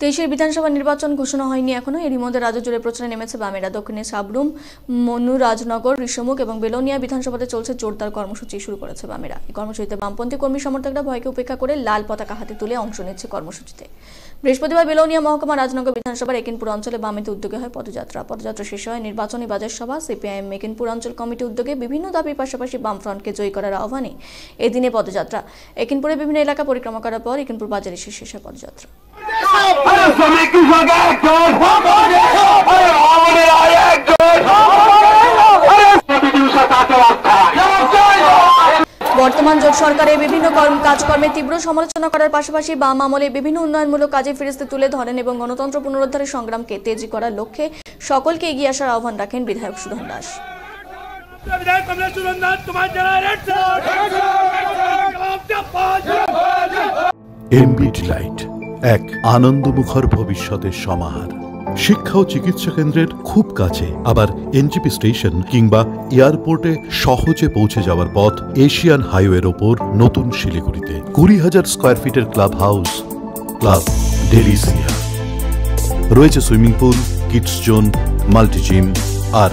তেইশের বিধানসভা নির্বাচন ঘোষণা হয়নি এখনও। এরই মধ্যে রাজ্য জুড়ে প্রচারে নেমেছে বামেরা। দক্ষিণে সাবরুম, মনু রাজনগর, ঋষমুখ এবং বেলোনিয়া বিধানসভাতে চলছে জোরদার কর্মসূচি শুরু করেছে বামেরা। এই কর্মসূচিতে বামপন্থী কর্মী সমর্থকরা ভয়কে উপেক্ষা করে লাল পতাকা হাতে তুলে অংশ নিচ্ছে কর্মসূচিতে। বৃহস্পতিবার বেলোনিয়া মহকুমা রাজনগর বিধানসভার একিনপুর অঞ্চলে বামেতে উদ্যোগে হয় পদযাত্রা। পদযাত্রা শেষ হয় নির্বাচনী বাজার সভা, সিপিআইএম মেকিনপুর অঞ্চল কমিটি উদ্যোগে বিভিন্ন দাবির পাশাপাশি বামফ্রন্টকে জয়ী করার আহ্বানে এদিনে পদযাত্রা। একিনপুরে বিভিন্ন এলাকা পরিক্রমা করার পর একিনপুর বাজারে শেষ হয় পদযাত্রা। বর্তমান জোট সরকারের বিভিন্ন কাজকর্মে তীব্র সমালোচনা করার পাশাপাশি বাম আমলে বিভিন্ন উন্নয়নমূলক কাজে ফিরিস্তে তুলে ধরেন এবং গণতন্ত্র পুনরুদ্ধারের সংগ্রামকে তেজি করার লক্ষ্যে সকলকে এগিয়ে আসার আহ্বান রাখেন বিধায়ক সুধন দাস। লাইট। এক আনন্দমুখর ভবিষ্যতের সমাহার। শিক্ষা ও চিকিৎসা কেন্দ্রের খুব কাছে, আবার এনজিপি স্টেশন কিংবা এয়ারপোর্টে সহজে পৌঁছে যাওয়ার পথ এশিয়ান হাইওয়ের ওপর নতুন শিলিগুড়িতে। কুড়ি হাজার স্কোয়ার ফিটের ক্লাব হাউস ক্লাব ডেলিসিয়া রয়েছে swimming pool, kids zone, multi gym আর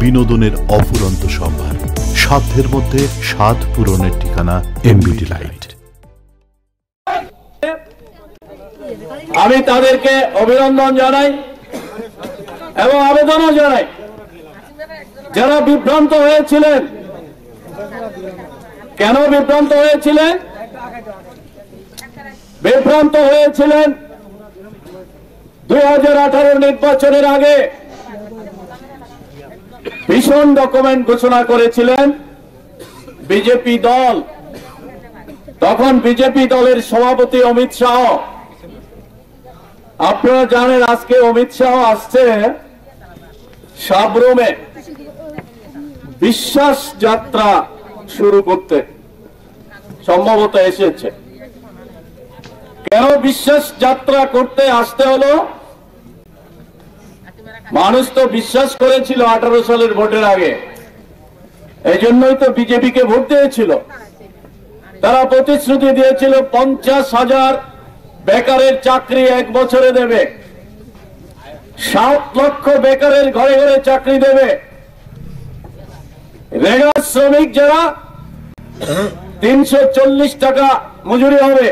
বিনোদনের অফুরন্ত সম্ভার। সাধ্যের মধ্যে স্বাদ পূরণের ঠিকানা এমবিডি লাইট। আমি তাদেরকে অভিনন্দন জানাই এবং আবেদনও জানাই। যারা বিভ্রান্ত হয়েছিলেন, কেন বিভ্রান্ত হয়েছিলেন? বিভ্রান্ত হয়েছিলেন দুই হাজার আঠারো নির্বাচনের আগে ভীষণ ডকুমেন্ট ঘোষণা করেছিলেন বিজেপি দল। তখন বিজেপি দলের সভাপতি অমিত শাহ আপনারা জানেন আজকে অমিত শাহ আসছে সাবরুমে বিশ্বাস যাত্রা শুরু করতে। সম্ভবত এসেছে। কেন বিশ্বাস যাত্রা করতে আসতে হলো? মানুষ তো বিশ্বাস করেছিল আঠারো সালের ভোটের আগে। এই জন্যই তো বিজেপিকে ভোট দিয়েছিল। তারা প্রতিশ্রুতি দিয়েছিল পঞ্চাশ হাজার বেকারের চাকরি এক বছরে দেবে। সাত লক্ষ বেকারের ঘরে ঘরে চাকরি দেবে। রেগা শ্রমিক যারা, তিনশো চল্লিশ টাকা মজুরি হবে।